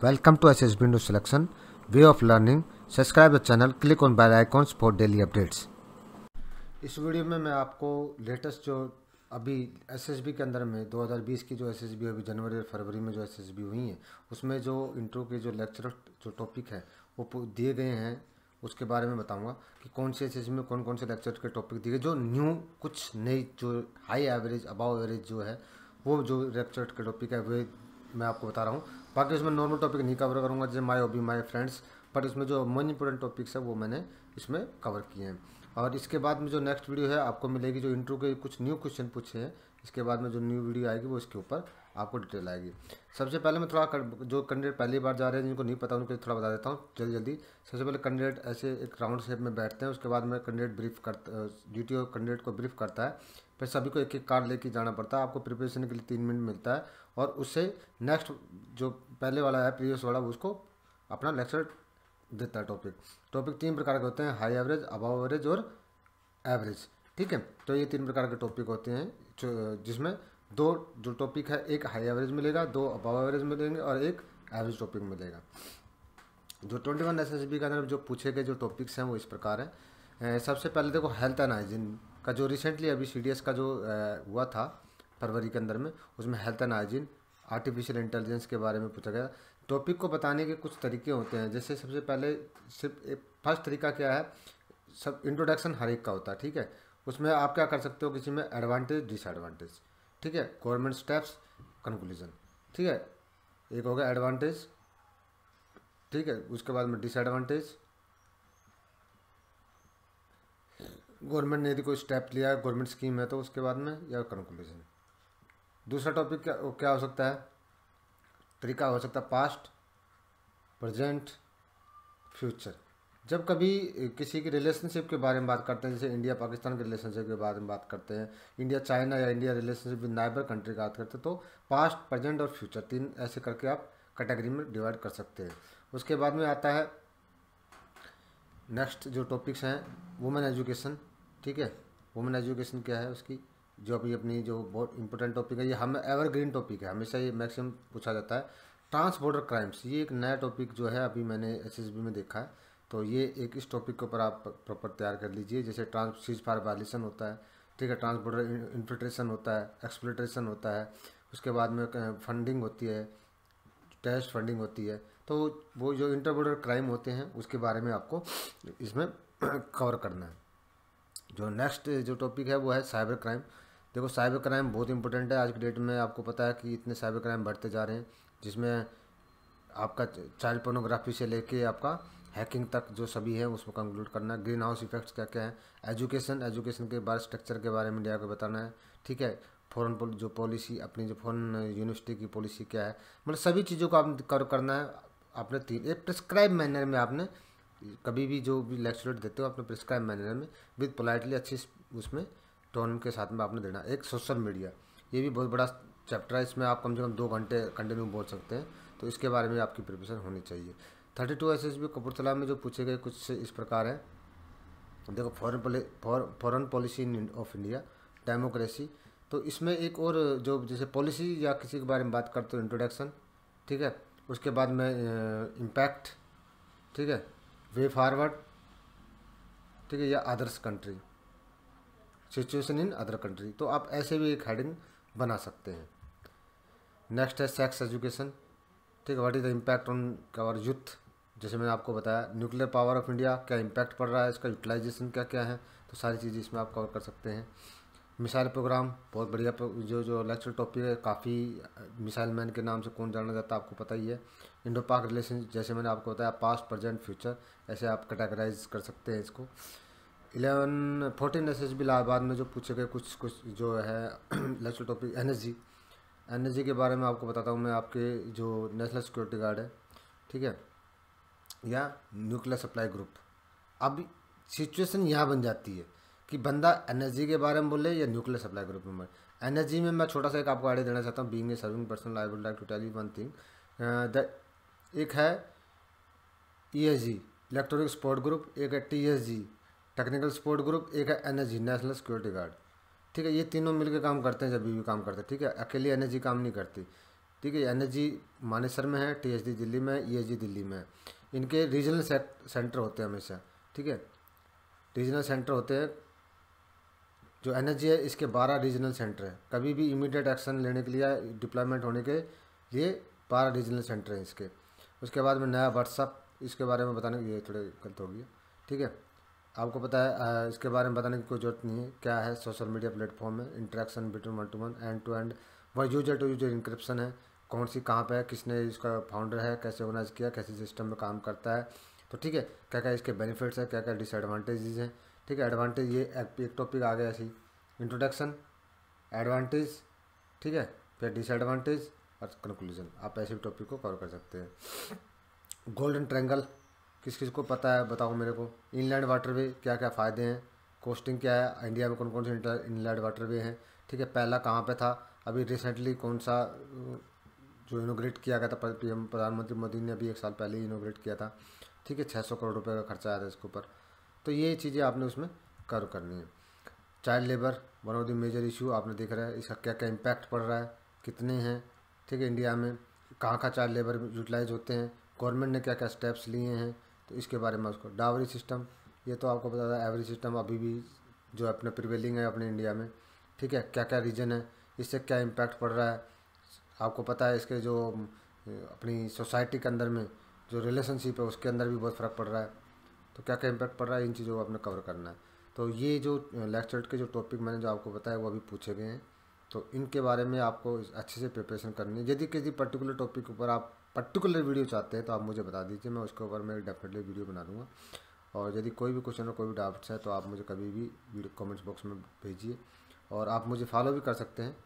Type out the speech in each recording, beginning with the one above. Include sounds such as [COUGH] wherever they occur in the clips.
Welcome to SS Windows Selection, Way of Learning. Subscribe the channel, click on bell icons for daily updates. इस video में मैं आपको latest जो अभी SSB के अंदर में 2020 की जो एसएसबी अभी जनवरी और फरवरी में जो एसएसबी हुई है उसमें जो इंट्रो के जो लेक्चर जो टॉपिक है वो दिए गए हैं उसके बारे में बताऊँगा कि कौन से एस में कौन कौन से लेक्चर के टॉपिक दिए गए जो न्यू कुछ नई जो हाई एवरेज अबाव एवरेज जो है वो जो लेक्चर के टॉपिक है वे मैं आपको बता रहा हूँ। बाकी उसमें नॉर्मल टॉपिक नहीं कवर करूँगा, जैसे माई ओबी माई फ्रेंड्स बट इसमें जो मोन इंपॉर्टेंट टॉपिक्स है वो मैंने इसमें कवर किए हैं। और इसके बाद में जो नेक्स्ट वीडियो है, आपको मिलेगी जो इंटरव्यू के कुछ न्यू क्वेश्चन पूछे हैं, इसके बाद में जो न्यू वीडियो आएगी वो इसके ऊपर आपको डिटेल आएगी। सबसे पहले मैं थोड़ा कर, जो कैंडिडेट पहली बार जा रहे हैं जिनको नहीं पता उनको थोड़ा बता देता हूँ जल्दी जल्दी। सबसे पहले कैंडिडेट ऐसे एक राउंड शेप में बैठते हैं उसके बाद में कैंडिडेट ब्रीफ करता डी टी कैंडिडेट को ब्रीफ करता है। फिर सभी को एक एक कार्ड लेके जाना पड़ता है आपको प्रिपरेशन के लिए तीन मिनट मिलता है और उससे नेक्स्ट जो पहले वाला है प्रीवियस वाला उसको अपना लेक्चर देता है टॉपिक। टॉपिक तीन प्रकार के होते हैं हाई एवरेज अबाव एवरेज और एवरेज ठीक है? तो ये तीन प्रकार के टॉपिक होते हैं जिसमें दो जो टॉपिक है, एक हाई एवरेज मिलेगा, दो अबाव एवरेज मिलेंगे और एक एवरेज टॉपिक मिलेगा। जो ट्वेंटी वन एस के अंदर जो पूछे गए जो टॉपिक्स हैं वो इस प्रकार हैं। सबसे पहले देखो हेल्थ एंड हाइजीन का जो रिसेंटली अभी सी डी एस का जो हुआ था फरवरी के अंदर में, उसमें health and hygiene artificial intelligence के बारे में पूछा गया। टॉपिक को बताने के कुछ तरीके होते हैं। जैसे सबसे पहले सिर्फ़ फ़र्स्ट तरीका क्या है? सब इंट्रोडक्शन हर एक का होता है, ठीक है? उसमें आप क्या कर सकते हो? किसी में एडवांटेज डिसएडवांटेज ठीक है गवर्नमेंट स्टेप्स कंक्लूजन ठीक है, एक हो गया एडवांटेज ठीक है, उसके बाद में डिसएडवांटेज गवर्नमेंट ने यदि कोई स्टेप लिया गवर्नमेंट स्कीम है तो उसके बाद में या कंक्लूजन दूसरा टॉपिक क्या क्या हो सकता है? तरीका हो सकता है पास्ट प्रेजेंट फ्यूचर जब कभी किसी की रिलेशनशिप के बारे में बात करते हैं, जैसे इंडिया पाकिस्तान के रिलेशनशिप के बारे में बात करते हैं इंडिया चाइना या India relationship with neighbour country की बात करते हैं तो पास्ट प्रेजेंट और फ्यूचर तीन ऐसे करके आप कैटेगरी में डिवाइड कर सकते हैं। उसके बाद में आता है नेक्स्ट जो टॉपिक्स हैं वुमेन एजुकेशन ठीक है? वुमेन एजुकेशन क्या है उसकी? जो अभी अपनी जो बहुत इंपॉर्टेंट टॉपिक है, ये हम एवरग्रीन टॉपिक है, हमेशा ये मैक्सिमम पूछा जाता है। ट्रांस बॉर्डर क्राइम्स ये एक नया टॉपिक जो है, अभी मैंने एसएसबी में देखा है। तो ये एक इस टॉपिक के ऊपर आप प्रॉपर तैयार कर लीजिए। जैसे ट्रांस सीज फार वायलेशन होता है, ठीक है ट्रांस बॉर्डर इन्फिल्ट्रेशन होता है एक्सप्लोट्रेशन होता है, उसके बाद में फंडिंग होती है टेस्ट फंडिंग होती है तो वो जो इंटर बॉर्डर क्राइम होते हैं, उसके बारे में आपको इसमें [CLEARS THROAT] कवर करना है। जो नेक्स्ट जो टॉपिक है, वो है साइबर क्राइम देखो साइबर क्राइम बहुत इंपॉर्टेंट है। आज के डेट में आपको पता है कि इतने साइबर क्राइम बढ़ते जा रहे हैं, जिसमें आपका चाइल्ड पोर्नोग्राफी से लेके आपका हैकिंग तक जो सभी है, उसको कंक्लूड करना है। ग्रीन हाउस इफेक्ट्स क्या क्या है? एजुकेशन एजुकेशन के बारे स्ट्रक्चर के बारे में इंडिया को बताना है। ठीक है? फॉरन जो पॉलिसी अपनी जो फॉरन यूनिवर्सिटी की पॉलिसी क्या है? मतलब सभी चीज़ों को आप कवर करना है। आपने तीन, एक प्रिस्क्राइब मैनर में आपने कभी भी जो भी लेक्चर देते हो, आपने प्रिस्क्राइब मैनर में विद पोलाइटली अच्छी उसमें टोन के साथ में आपने देना। एक सोशल मीडिया ये भी बहुत बड़ा चैप्टर है। इसमें आप कम से कम दो घंटे कंटिन्यू बोल सकते हैं। तो इसके बारे में आपकी प्रिपरेशन होनी चाहिए। Thirty two S S B Kapurthala में जो पूछे गए कुछ इस प्रकार है। देखो foreign foreign policy of India democracy तो इसमें एक और जो, जैसे पॉलिसी या किसी के बारे में बात करते हो इंट्रोडक्शन ठीक है? उसके बाद में इम्पैक्ट ठीक है? वे फॉरवर्ड ठीक है? या others country situation in other country तो आप ऐसे भी एक हेडिंग बना सकते हैं। नेक्स्ट है सेक्स एजुकेशन ठीक है? What is the impact on cover youth जैसे मैंने आपको बताया न्यूक्लियर पावर ऑफ़ इंडिया क्या इम्पैक्ट पड़ रहा है, इसका यूटिलाइजेशन क्या क्या है तो सारी चीज़ें इसमें आप कवर कर सकते हैं। मिसाइल प्रोग्राम बहुत बढ़िया जो जो लेक्चर टॉपिक है, काफ़ी मिसाइल मैन के नाम से कौन जाना जाता है आपको पता ही है। इंडो पाक रिलेशन जैसे मैंने आपको बताया पास्ट प्रजेंट फ्यूचर ऐसे आप कैटेगराइज कर सकते हैं इसको। Eleven fourteen S S B Allahabad में जो पूछे गए कुछ कुछ जो है lecture topic N S G N S G के बारे में आपको बताता हूँ मैं, आपके जो नेशनल सिक्योरिटी गार्ड है, ठीक है? या न्यूक्लियर सप्लाई ग्रुप अब सिचुएशन यहाँ बन जाती है कि बंदा एनर्जी के बारे में बोले या न्यूक्लियर सप्लाई ग्रुप में बोले। एनर्जी में मैं छोटा सा एक आपको आइडिया देना चाहता हूँ। Being a serving person I would like to tell you one thing एक है E S G electronic support group एक है T S G technical support group एक है एनर्जी नेशनल सिक्योरिटी गार्ड ठीक है, ये तीनों मिलकर काम करते हैं, जब भी काम करते हैं। ठीक है, अकेली एनर्जी काम नहीं करती। ठीक है एन मानेसर में है टी दिल्ली में ई e दिल्ली में इनके रीजनल सेंटर होते हैं हमेशा, ठीक है? रीजनल सेंटर होते हैं, जो एन है, इसके बारह रीजनल सेंटर हैं। कभी भी इमीडिएट एक्शन लेने के लिए डिप्लॉयमेंट होने के लिए बारह रीजनल सेंटर हैं इसके। उसके बाद में नया व्हाट्सअप इसके बारे में बताने, ये थोड़ी गलत हो गया, ठीक है? आपको पता है इसके बारे में बताने की कोई ज़रूरत नहीं है, क्या है? सोशल मीडिया प्लेटफॉर्म है interaction between one to one end to end वह यूज़र टू यूज़र इंक्रिप्शन है कौन सी कहाँ पे है, किसने इसका फाउंडर है, कैसे ऑर्गेनाइज किया, कैसे सिस्टम में काम करता है। तो ठीक है, क्या क्या इसके बेनिफिट्स हैं, क्या क्या डिसएडवांटेजेस हैं। ठीक है एडवांटेज ये एक टॉपिक आ गया ऐसी इंट्रोडक्शन एडवांटेज ठीक है, फिर डिसएडवांटेज और कंक्लूजन आप ऐसे टॉपिक को कवर कर सकते हैं। गोल्डन ट्रैंगल किस किस को पता है, बताओ मेरे को। इनलैंड वाटरवे क्या क्या फ़ायदे हैं। कोस्टिंग क्या है इंडिया में कौन कौन से इनलैंड वाटरवे हैं। ठीक है, पहला कहाँ पे था, अभी रिसेंटली कौन सा जो इनोग्रेट किया गया था पीएम प्रधानमंत्री मोदी ने अभी एक साल पहले ही इनोग्रेट किया था। ठीक है छः सौ करोड़ रुपये का खर्चा आया था इसके ऊपर। तो ये चीज़ें आपने उसमें कर करनी है। Child labour one of the major issue आपने देख रहा है, इसका क्या क्या इम्पैक्ट पड़ रहा है, कितने हैं, ठीक है इंडिया में कहाँ कहाँ चाइल्ड लेबर यूटिलाइज होते हैं गवर्नमेंट ने क्या क्या स्टेप्स लिए हैं तो इसके बारे में उसको डावरी सिस्टम ये तो आपको पता था एवरी सिस्टम अभी भी जो अपने प्रिवेलिंग है अपने इंडिया में। ठीक है क्या क्या रीजन है, इससे क्या इम्पैक्ट पड़ रहा है आपको पता है इसके जो अपनी सोसाइटी के अंदर में जो रिलेशनशिप है, उसके अंदर भी बहुत फ़र्क पड़ रहा है। तो क्या क्या इम्पैक्ट पड़ रहा है, इन चीज़ों को आपने कवर करना है। तो ये जो लेक्चर के जो टॉपिक मैंने जो आपको बताया, वो अभी पूछे गए हैं। तो इनके बारे में आपको अच्छे से प्रिपरेशन करनी है। यदि किसी पर्टिकुलर टॉपिक के ऊपर आप पर्टिकुलर वीडियो चाहते हैं तो आप मुझे बता दीजिए, मैं उसके ऊपर मैं डेफिनेटली वीडियो बना दूँगा। और यदि कोई भी क्वेश्चन हो, कोई भी डाउट्स है तो आप मुझे कभी भी कमेंट्स बॉक्स में भेजिए। और आप मुझे फॉलो भी कर सकते हैं।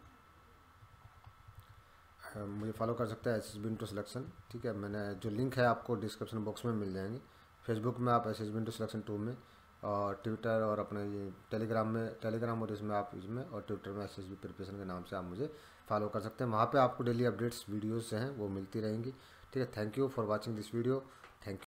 मुझे फॉलो कर सकते हैं S S B into selection ठीक है? मैंने जो लिंक है आपको डिस्क्रिप्शन बॉक्स में मिल जाएँगे। फेसबुक में आप S S B into selection two में, और ट्विटर और अपने टेलीग्राम में टेलीग्राम और इसमें आप इसमें और ट्विटर में एस एस बी प्रिपरेशन के नाम से आप मुझे फॉलो कर सकते हैं। वहाँ पर आपको डेली अपडेट्स वीडियोस हैं, वो मिलती रहेंगी। ठीक है? Thank you for watching this video thank